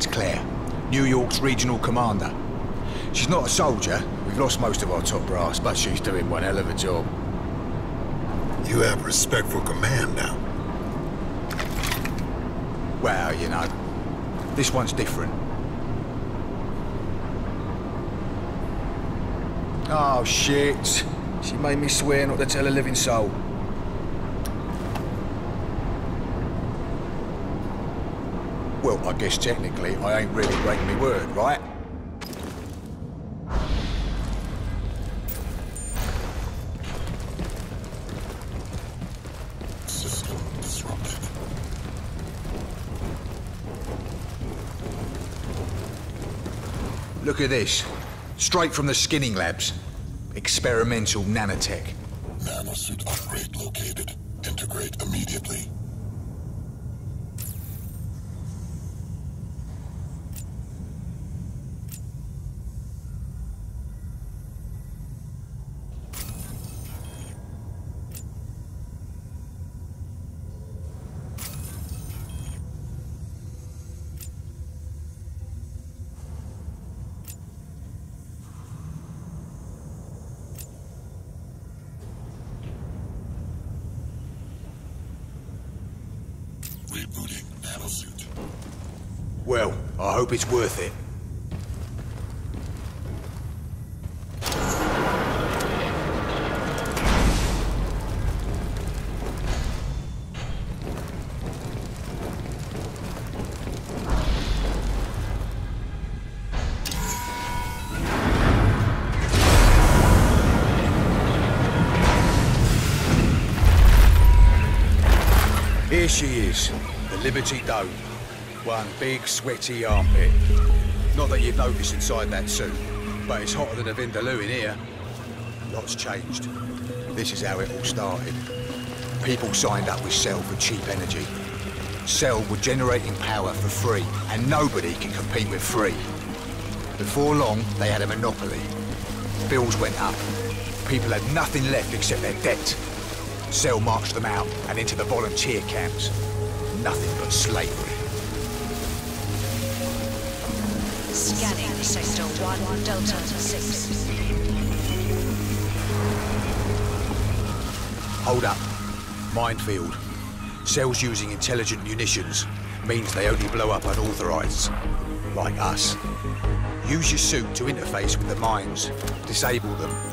That's Claire, New York's regional commander. She's not a soldier. We've lost most of our top brass, but she's doing one hell of a job. You have respect for command now. Well, you know, this one's different. Oh, shit. She made me swear not to tell a living soul. Well, I guess technically I ain't really breaking my word, right? Look at this. Straight from the skinning labs. Experimental nanotech. Nanosuit upgrade located. Integrate immediately. Rebooting nanosuit. Well, I hope it's worth it. Here she is, the Liberty Dome. One big sweaty armpit. Not that you'd notice inside that suit, but it's hotter than a Vindaloo in here. Lots changed. This is how it all started. People signed up with Cell for cheap energy. Cell were generating power for free, and nobody can compete with free. Before long, they had a monopoly. Bills went up. People had nothing left except their debt. Cell marched them out and into the volunteer camps. Nothing but slavery. Scanning Sector 1, Delta 6. Hold up. Minefield. Cells using intelligent munitions means they only blow up unauthorized. Like us. Use your suit to interface with the mines. Disable them.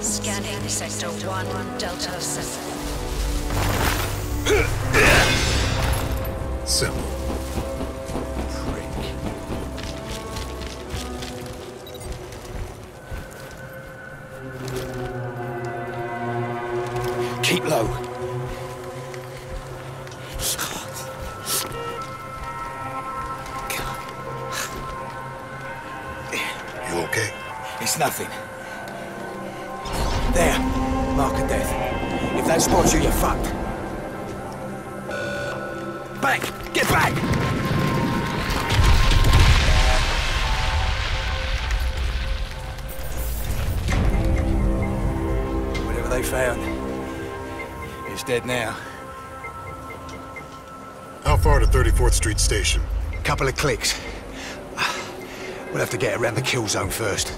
Scanning Sector one 1, Delta 7. Simple. aid station. Couple of clicks. We'll have to get around the kill zone first.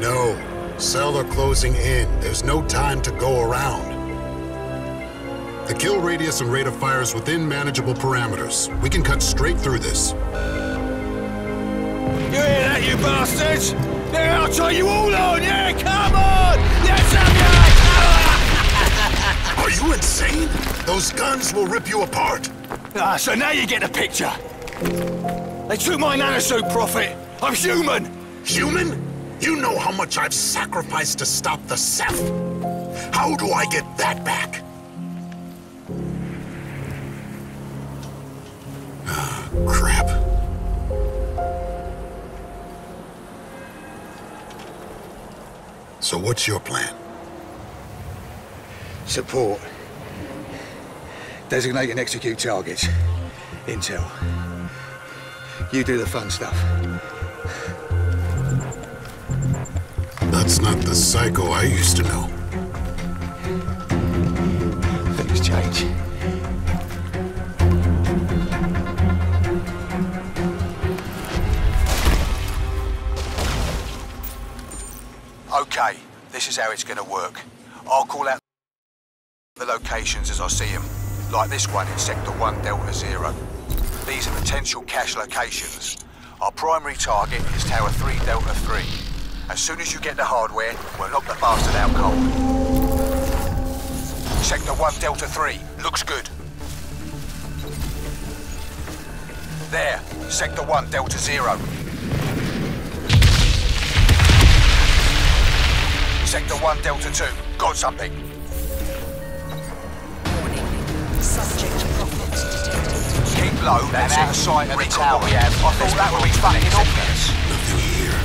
No. Cell are closing in. There's no time to go the kill radius and rate of fire is within manageable parameters. We can cut straight through this. You hear that, you bastards? Yeah, I'll try you all on! Yeah, come on! Let's have Are you insane? Those guns will rip you apart. Ah, so now you get the picture. They took my nanosuit, Prophet. I'm human. Human? You know how much I've sacrificed to stop the Ceph. How do I get that back? What's your plan? Support. Designate and execute targets. Intel. You do the fun stuff. That's not the psycho I used to know. Things change. Okay, this is how it's gonna work. I'll call out the locations as I see them, like this one in Sector 1 Delta Zero. These are potential cache locations. Our primary target is Tower 3 Delta 3. As soon as you get the hardware, we'll knock the bastard out cold. Sector 1 Delta 3, looks good. There, Sector 1 Delta 0. Sector 1 Delta 2, got something. Warning. Subject problems detected. Keep low and out of sight of the tower we. I thought that would be fucking obvious. Nothing here.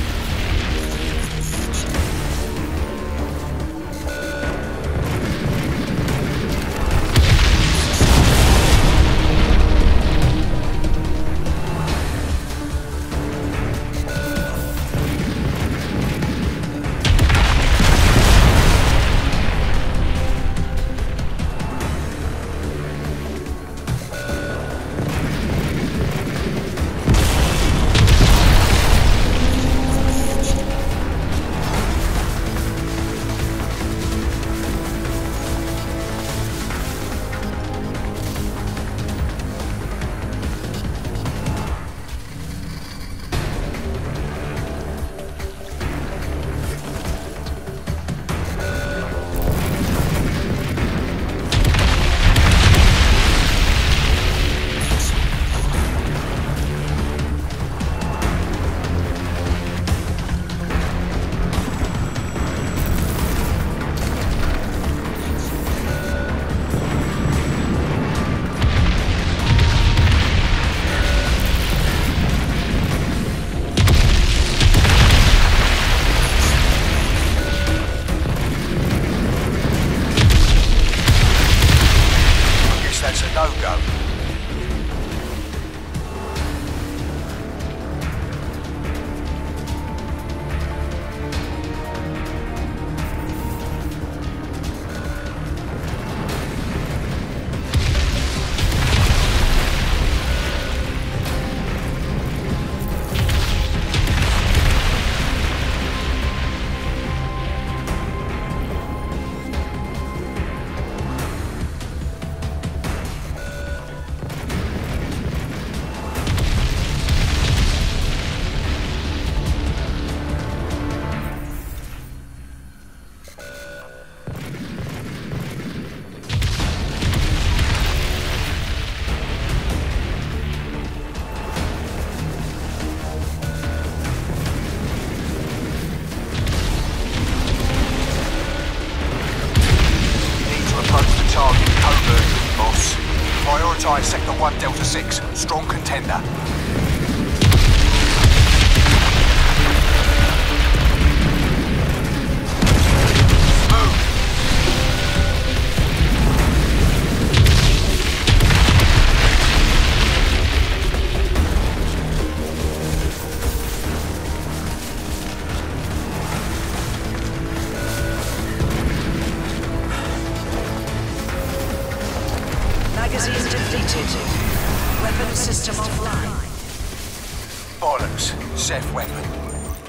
Ceph weapon.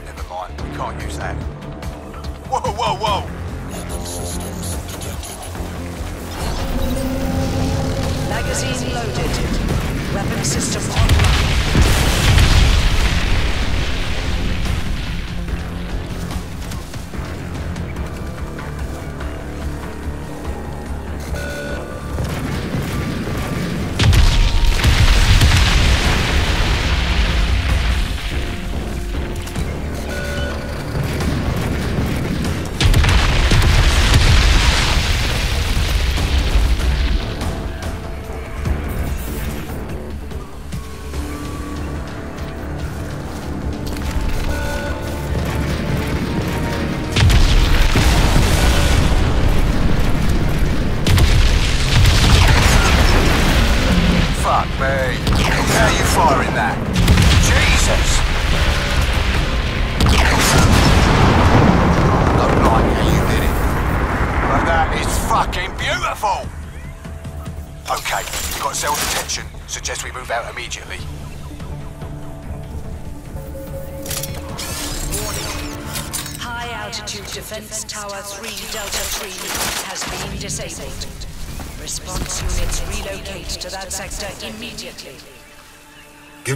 Never mind, we can't use that. Whoa, whoa, whoa! Magazine loaded. Weapon system online.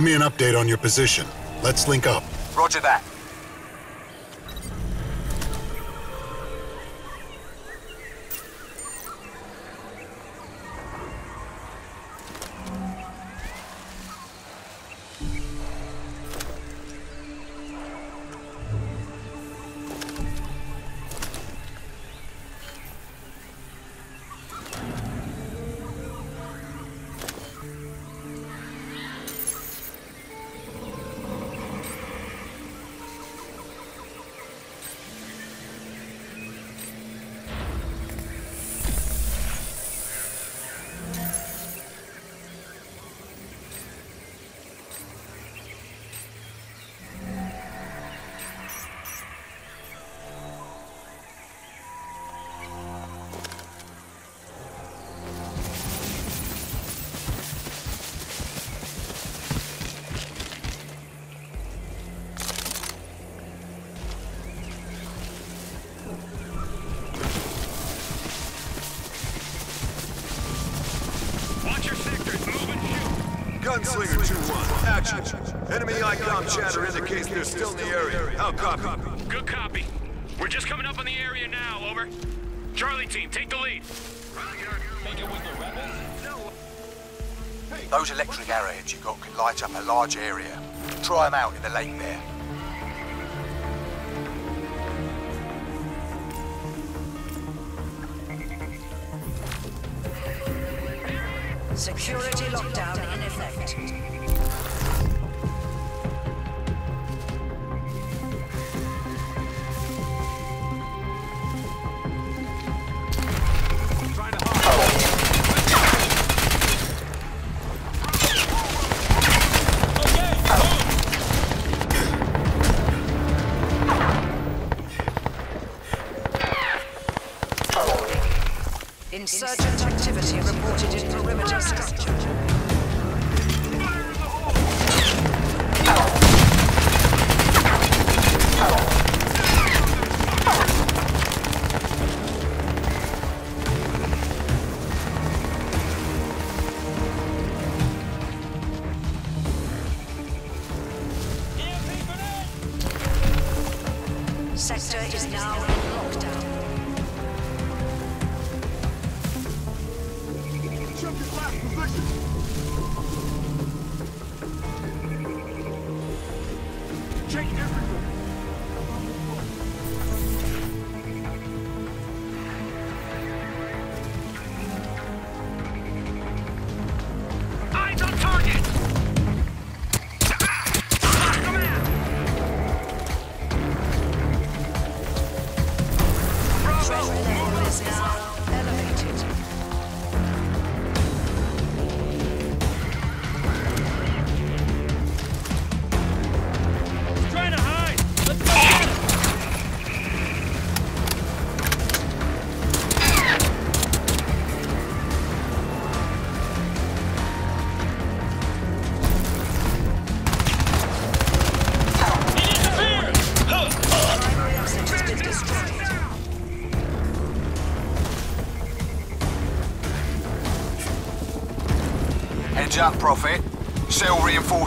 Me an update on your position. Let's link up. Roger that. Enemy chatter indicates they're still in the area. How copy? Good copy. We're just coming up on the area now, over. Charlie team, take the lead. Those electric arrowheads you got can light up a large area. Try them out in the lake there. last position.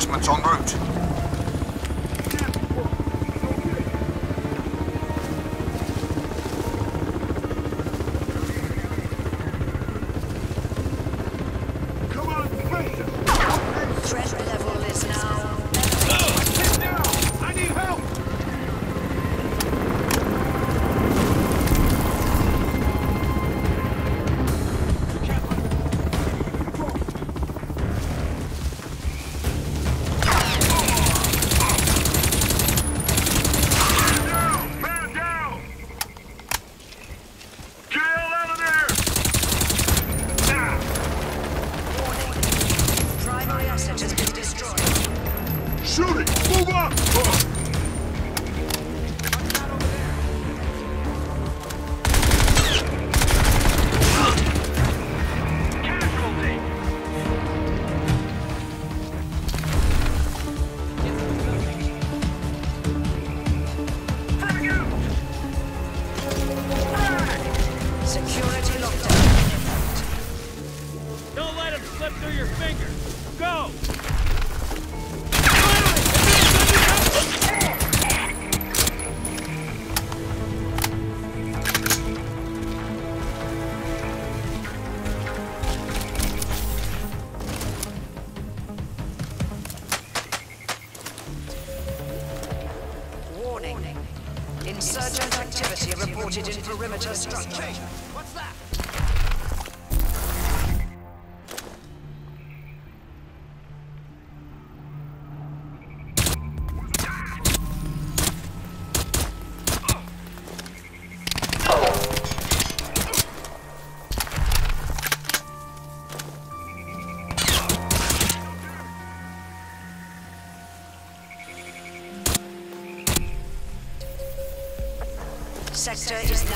muss man Sector is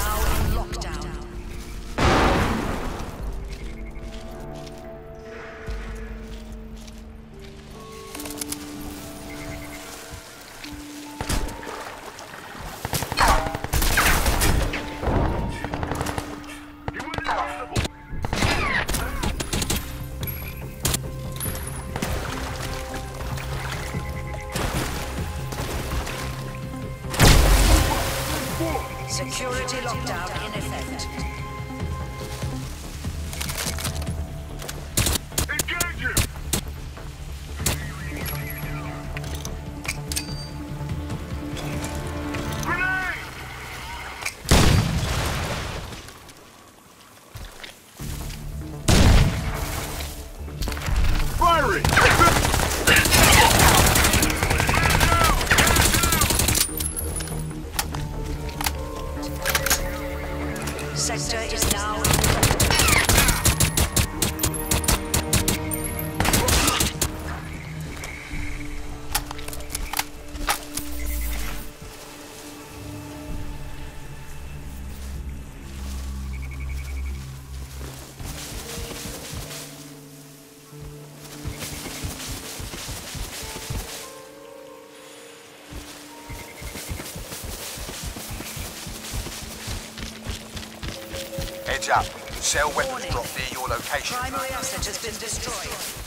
up. Weapons drop near your location. Primary asset has been destroyed.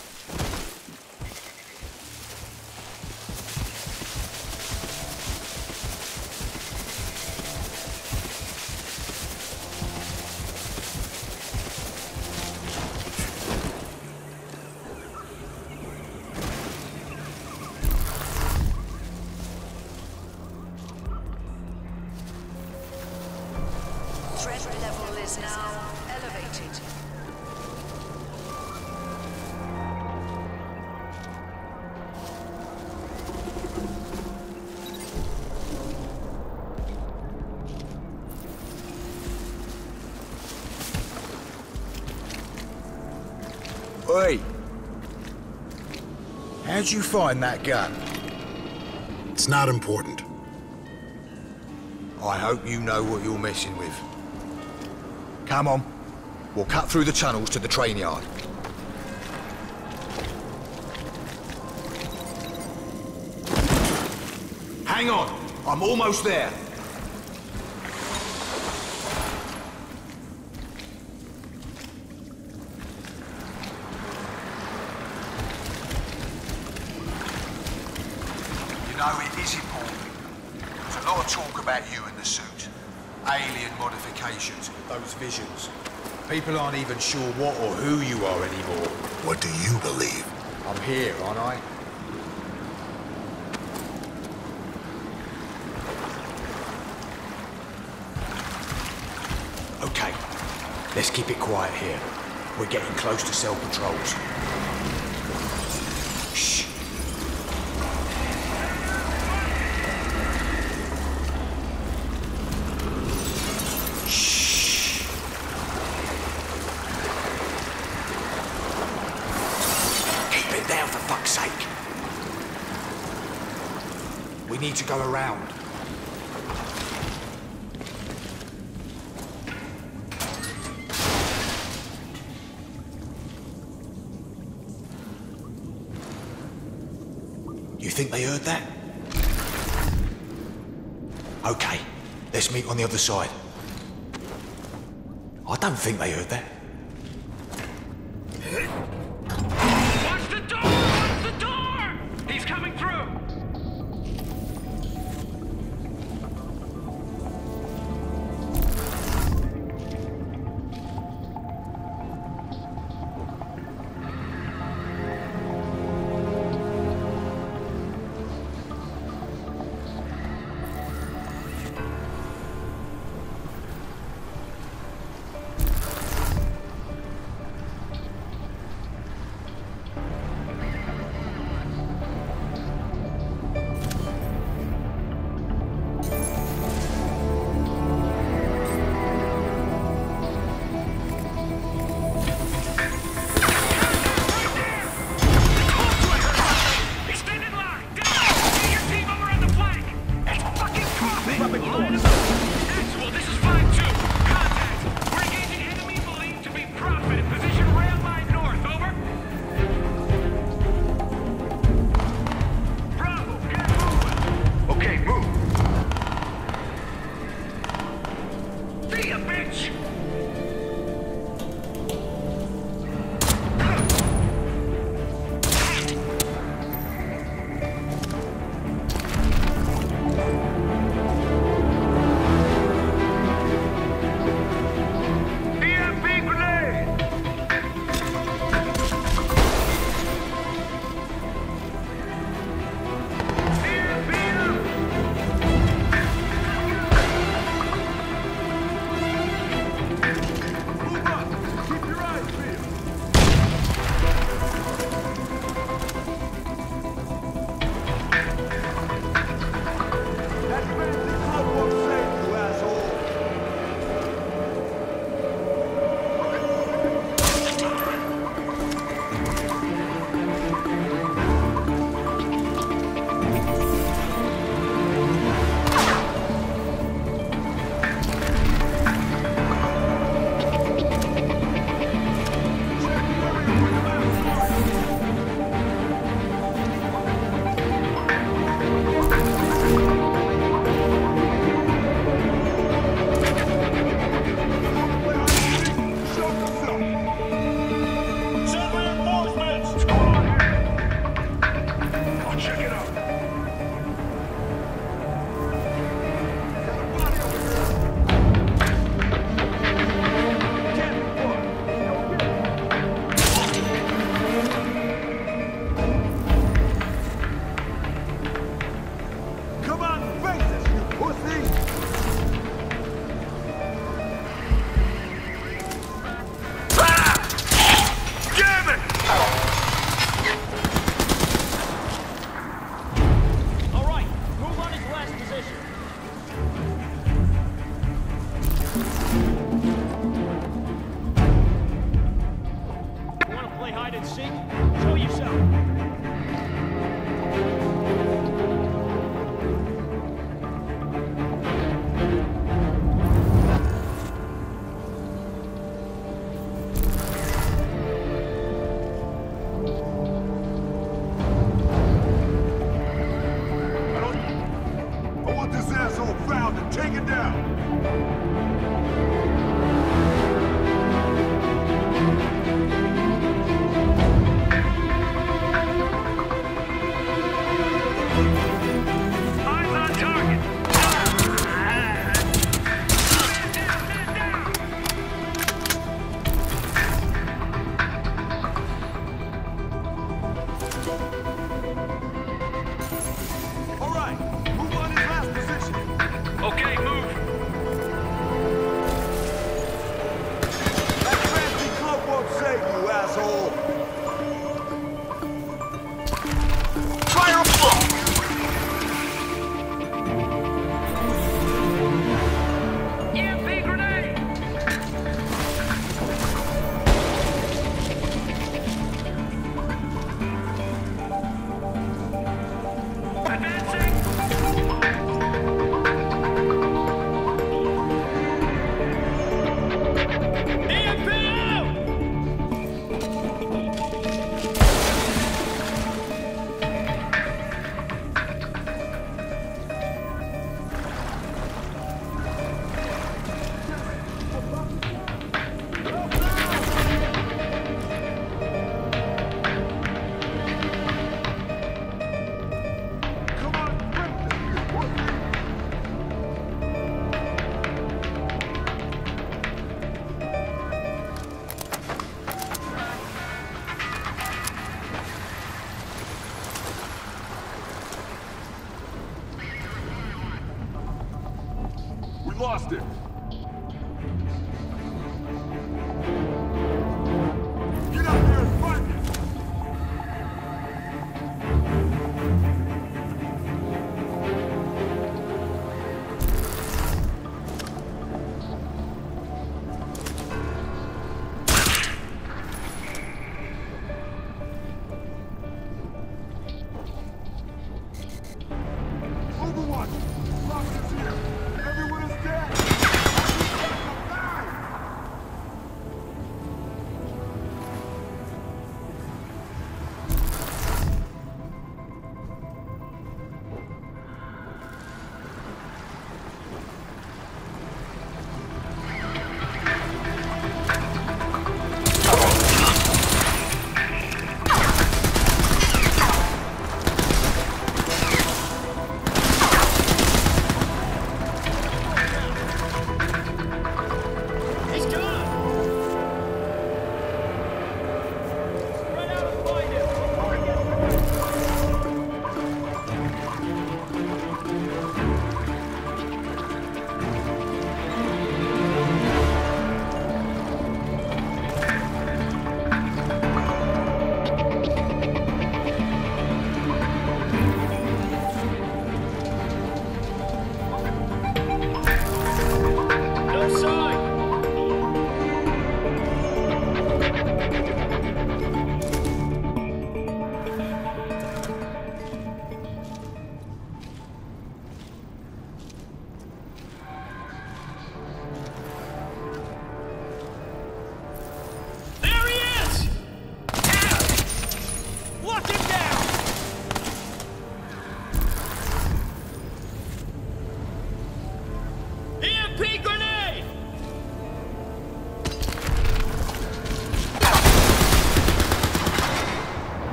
How'd you find that gun? It's not important. I hope you know what you're messing with. Come on. We'll cut through the tunnels to the train yard. Hang on. I'm almost there. In the suit. Alien modifications, those visions. People aren't even sure what or who you are anymore. What do you believe? I'm here, aren't I? Okay, let's keep it quiet here. We're getting close to cell patrols. on the other side. I don't think they heard that.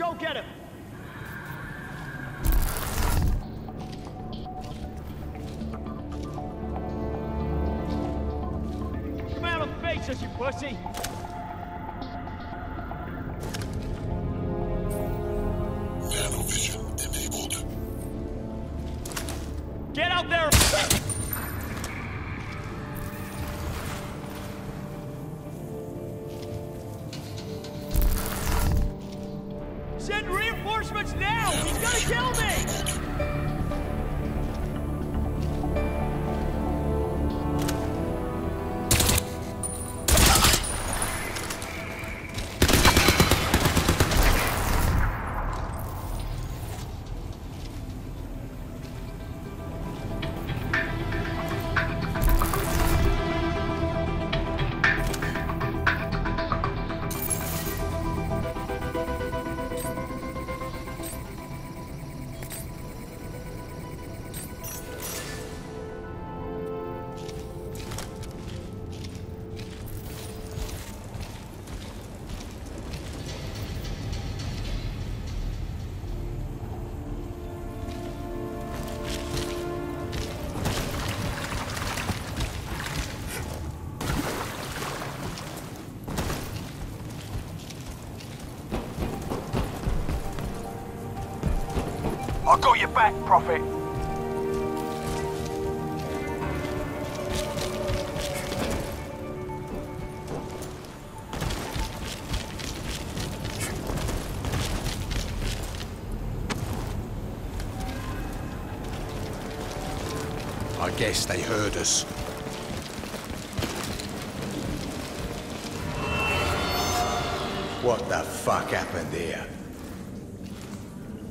Go get him! back, Prophet. I guess they heard us. What the fuck happened here?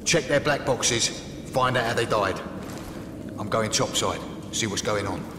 Check their black boxes. Find out how they died. I'm going topside, see what's going on.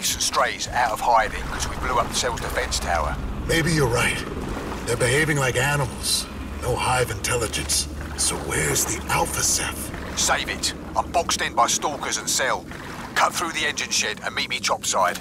And strays out of hiding because we blew up the CELL's defense tower. Maybe you're right. They're behaving like animals. No hive intelligence. So where's the Alpha Ceph? Save it. I'm boxed in by stalkers and cell. Cut through the engine shed and meet me topside.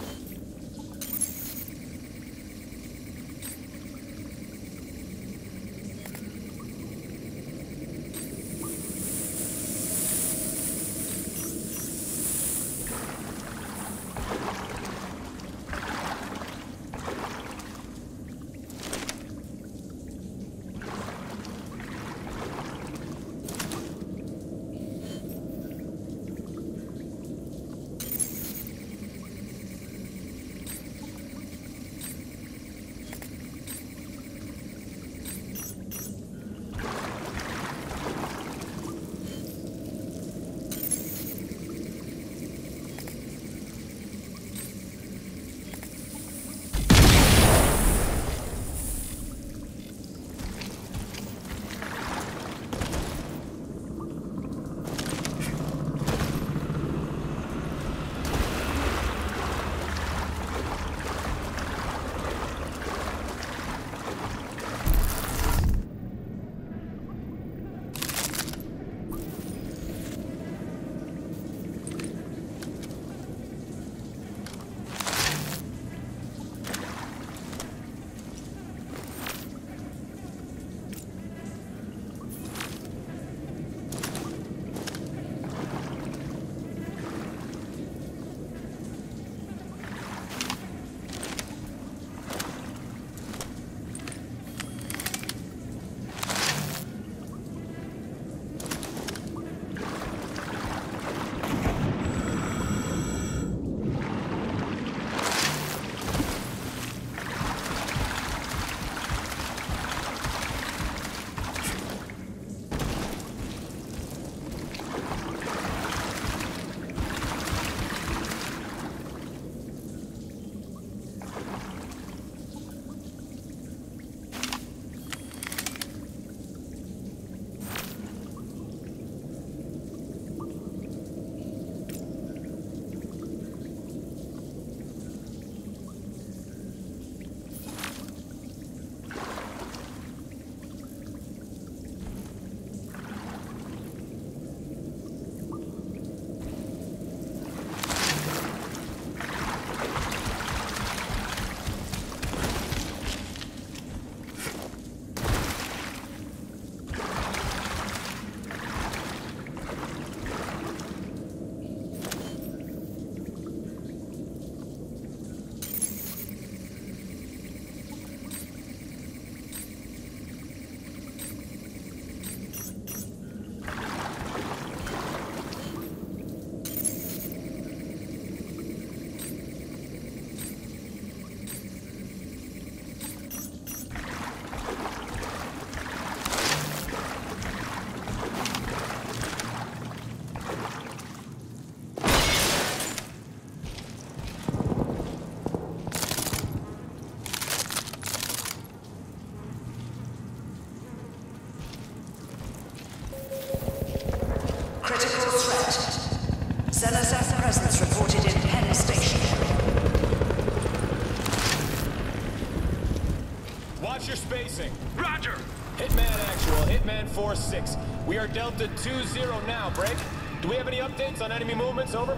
Delta 2-0 now, break. Do we have any updates on enemy movements, over?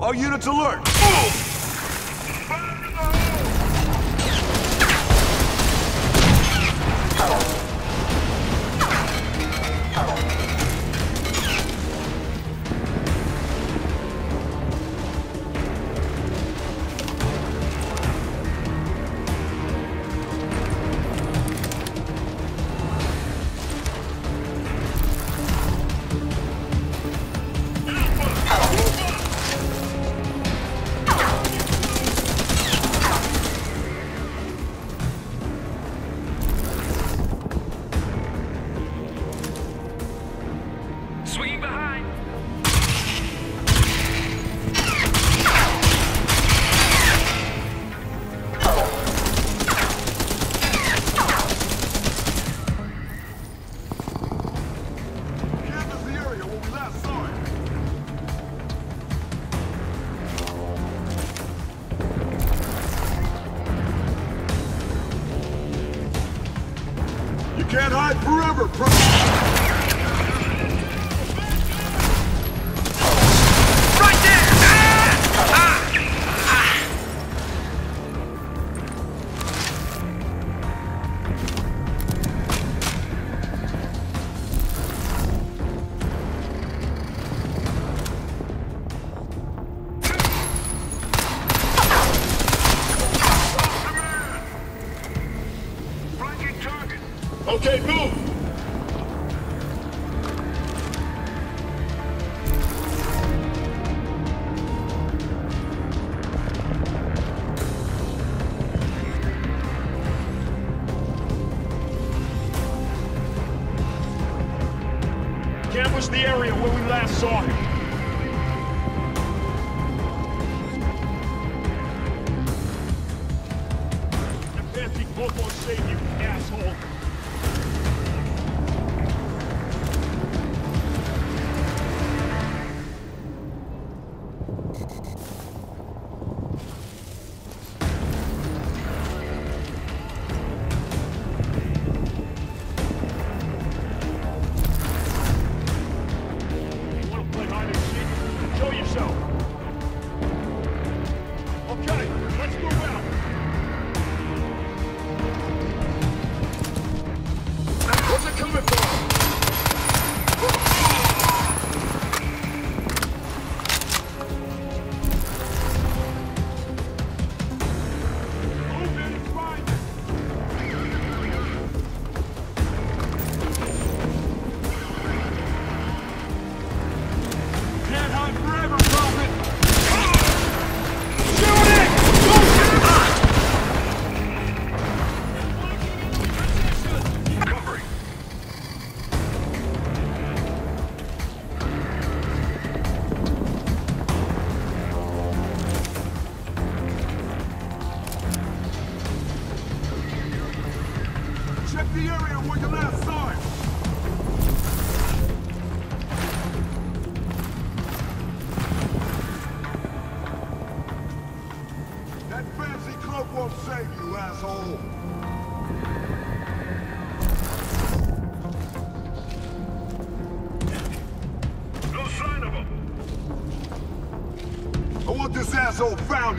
All units alert!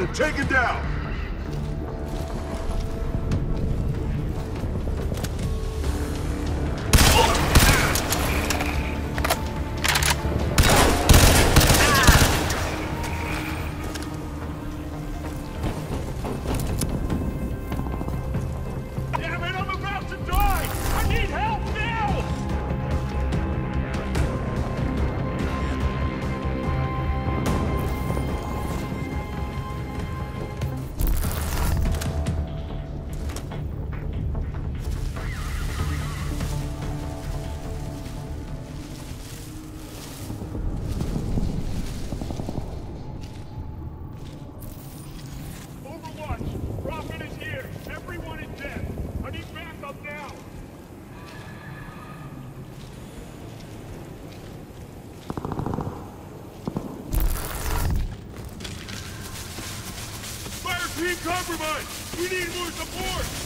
and take it down! compromised! We need more support!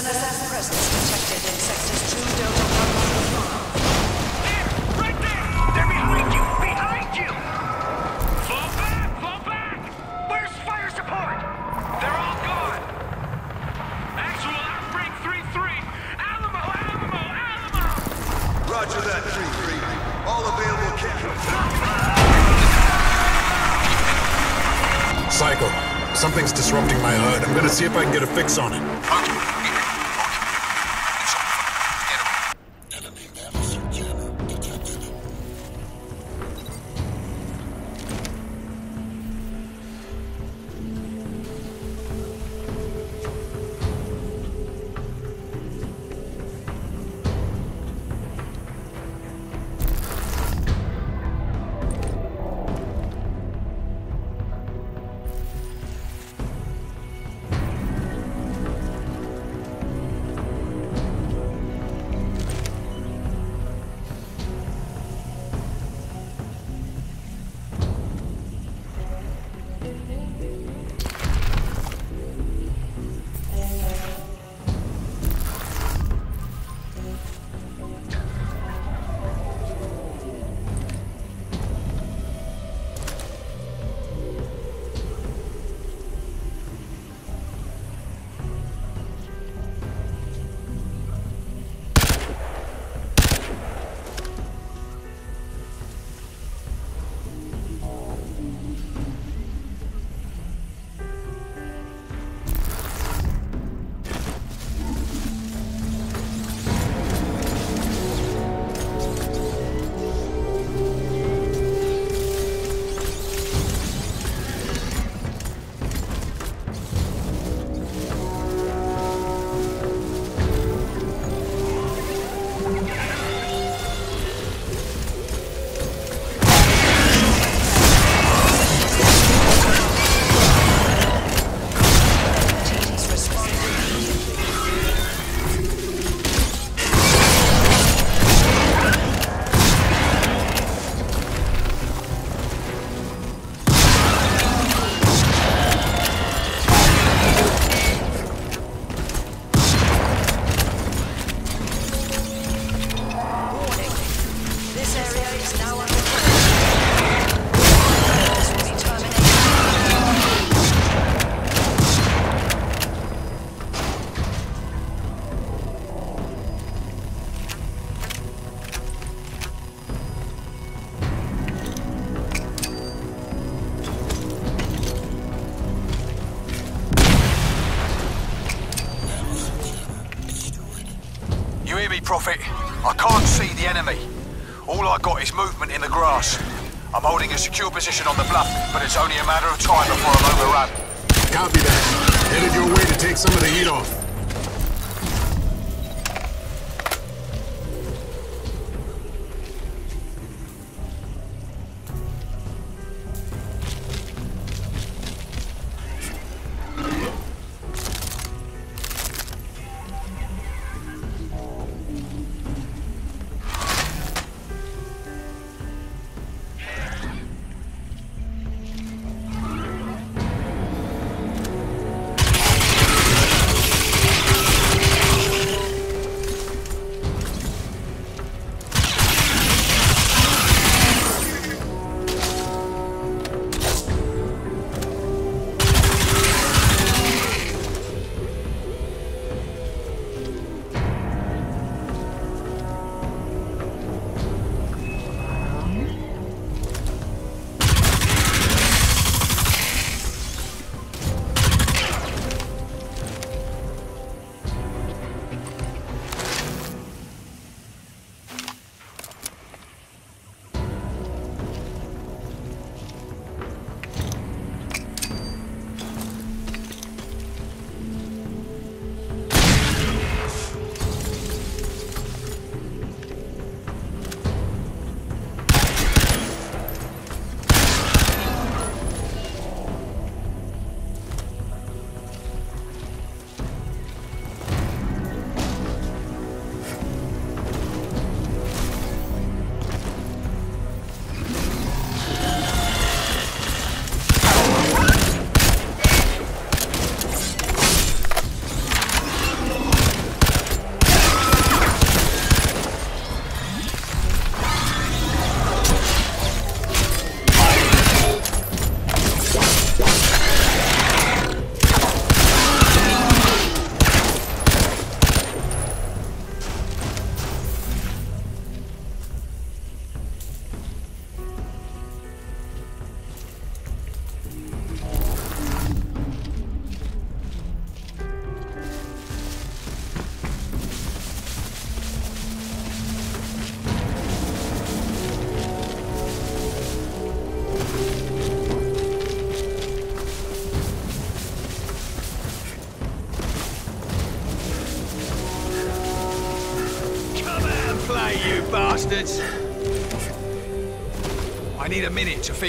Xenosath presence detected in sectors 2 Delta 1 5. There! Right there! They're behind you! Behind you! Fall back! Fall back! Where's fire support? They're all gone! Actual outbreak 3-3! Alamo! Alamo! Alamo! Roger that, 3-3. All available casualties. Psycho, something's disrupting my HUD. I'm gonna see if I can get a fix on it. Secure position on the bluff, but it's only a matter of time before I'm overrun. Copy that. Headed your way to take some of the heat off.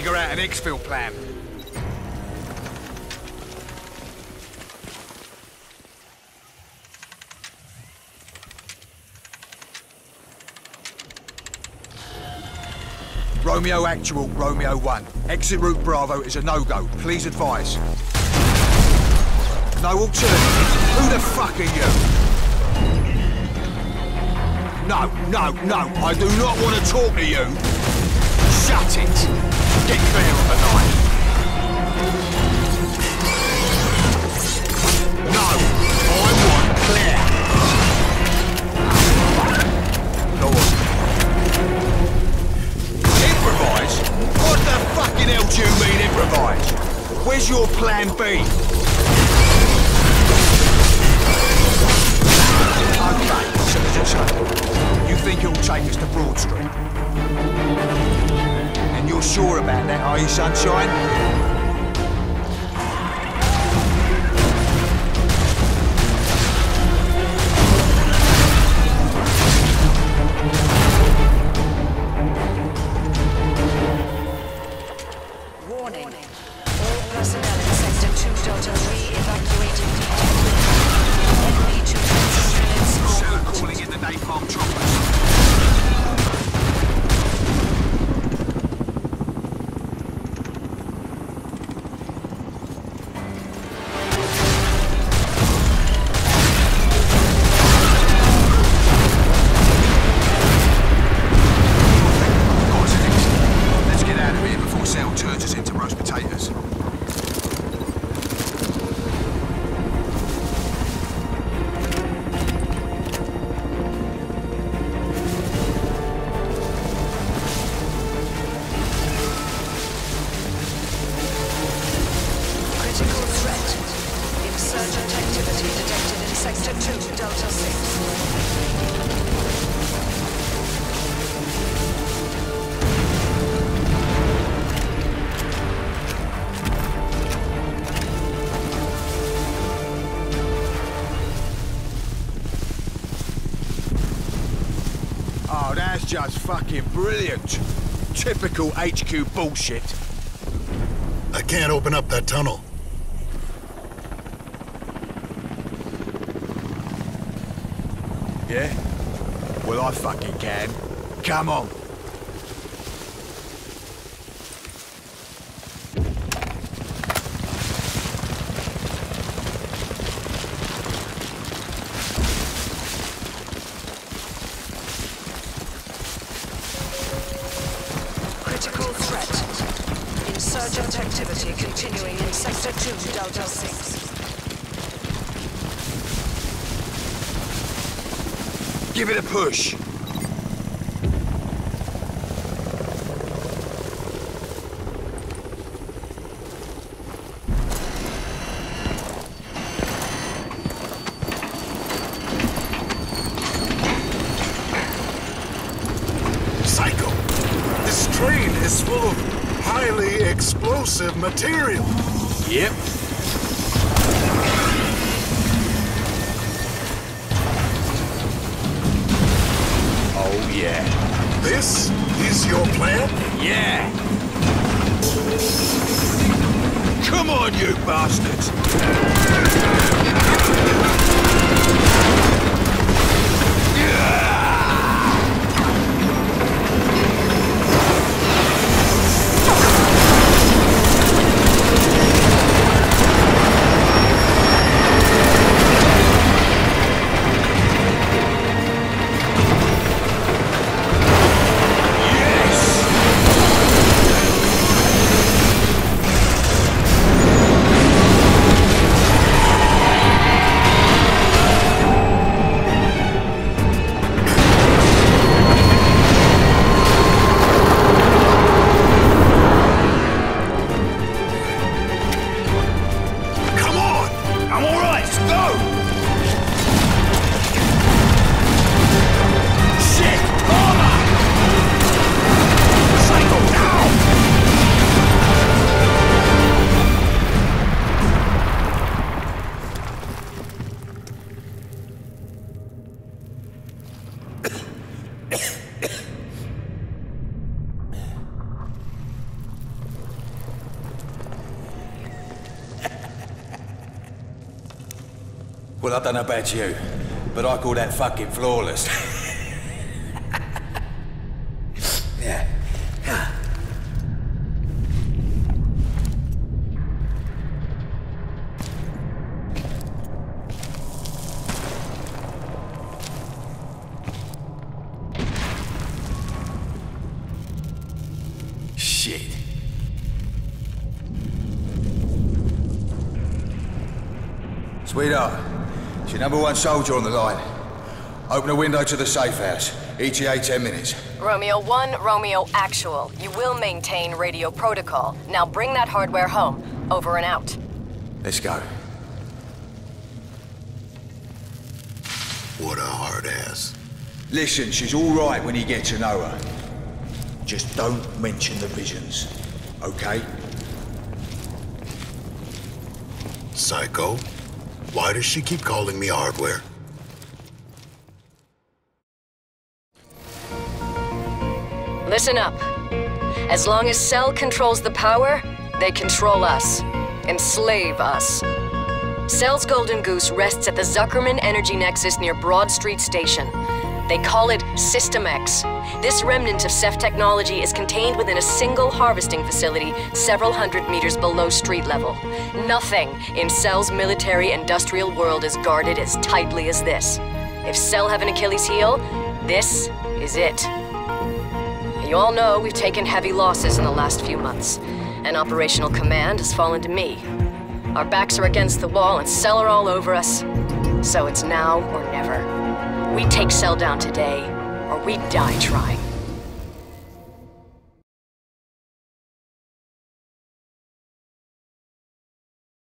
Figure out an exfil plan. Romeo Actual, Romeo 1. Exit route Bravo is a no-go. Please advise. No alternative. Who the fuck are you? No, no, no. I do not want to talk to you. Shut it. Get clear. No, I want clear. Improvise? What the fucking hell do you mean improvise? Where's your plan B? Okay, so you think it'll take us to Broad Street? Are you, Sunshine? Typical HQ bullshit. I can't open up that tunnel. Yeah? Well, I fucking can. Come on. Critical threat. Insurgent activity continuing in Sector 2 Delta 6. Give it a push. Psycho! This train is full of highly explosive material. Yep. Well, I don't know about you, but I call that fucking flawless. one soldier on the line. Open a window to the safe house. ETA 10 minutes. Romeo 1, Romeo Actual. You will maintain radio protocol. Now bring that hardware home. Over and out. Let's go. What a hard ass. Listen, she's all right when you get to know her. Just don't mention the visions, okay? Psycho? Why does she keep calling me hardware? Listen up. As long as CELL controls the power, they control us. Enslave us. CELL's Golden Goose rests at the Zuckerman Energy Nexus near Broad Street Station. They call it System X. This remnant of Ceph technology is contained within a single harvesting facility several hundred meters below street level. Nothing in CELL's military industrial world is guarded as tightly as this. If CELL have an Achilles heel, this is it. You all know we've taken heavy losses in the last few months, and operational command has fallen to me. Our backs are against the wall and CELL are all over us, so it's now or never. We take CELL down today, we die trying.